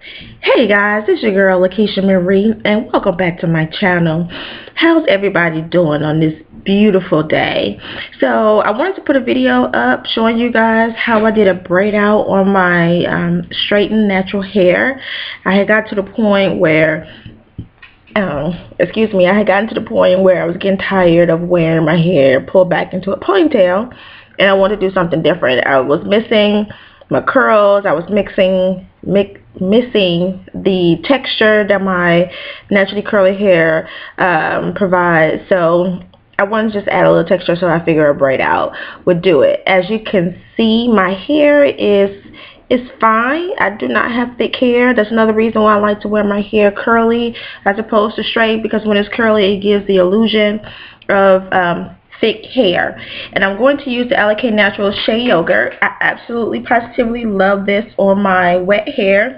Hey guys, it's your girl Lakitia Marie and welcome back to my channel. How's everybody doing on this beautiful day? So I wanted to put a video up showing you guys how I did a braid out on my um, straightened natural hair. I had got to the point where um, excuse me, I had gotten to the point where I was getting tired of wearing my hair pulled back into a ponytail and I wanted to do something different. I was missing my curls. I was mixing, mi missing the texture that my naturally curly hair um, provides. So I wanted to just add a little texture so I figure a braid out would do it. As you can see, my hair is is fine. I do not have thick hair. That's another reason why I like to wear my hair curly as opposed to straight because when it's curly it gives the illusion of um, thick hair. And I'm going to use the Alikay Natural Shea Yogurt. I absolutely positively love this on my wet hair.